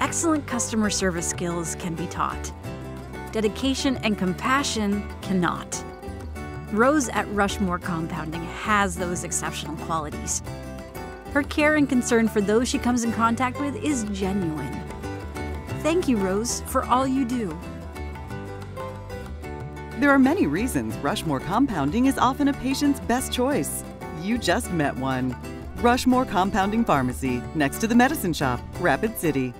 excellent customer service skills can be taught. Dedication and compassion cannot. Rose at Rushmore Compounding has those exceptional qualities. Her care and concern for those she comes in contact with is genuine. Thank you, Rose, for all you do. There are many reasons Rushmore Compounding is often a patient's best choice. You just met one. Rushmore Compounding Pharmacy, next to the Medicine Shoppe, Rapid City.